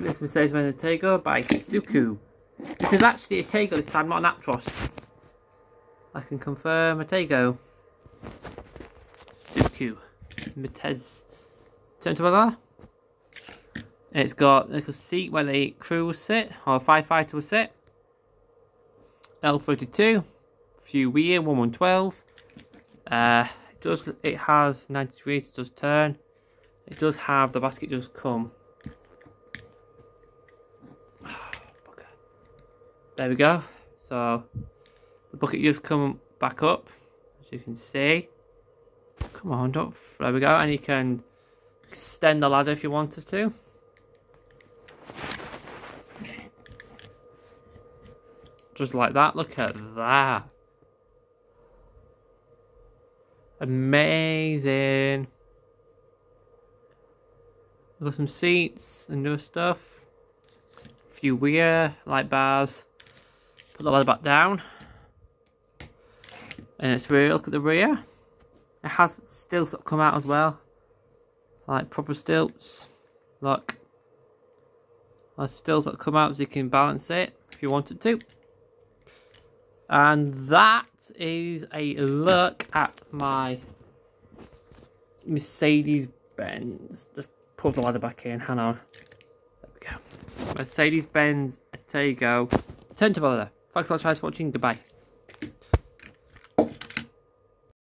Look at this Mercedes-Benz Atego by Siku. This is actually a Atego this time, not an Actros. I can confirm Atego. Siku. Metz. Turn to that. It's got a little seat where the crew will sit, or a firefighter will sit. L32. Few wheel, 1112. Uh, it does. It has 90 degrees. It does turn. It does have the basket. Does come. There we go. So the bucket just come back up, as you can see. Come on, don't. There we go, and you can extend the ladder if you wanted to. Just like that. Look at that. Amazing. We've got some seats and new stuff. A few weird light bars. Put the ladder back down. And it's rear, look at the rear. It has stilts that come out as well. Like proper stilts. Look. There's stilts that come out so you can balance it if you wanted to. And that is a look at my Mercedes Benz. Just pull the ladder back in, hang on. There we go. Mercedes Benz Atego. Turntable ladder. Thanks a lot guys, for watching. Goodbye.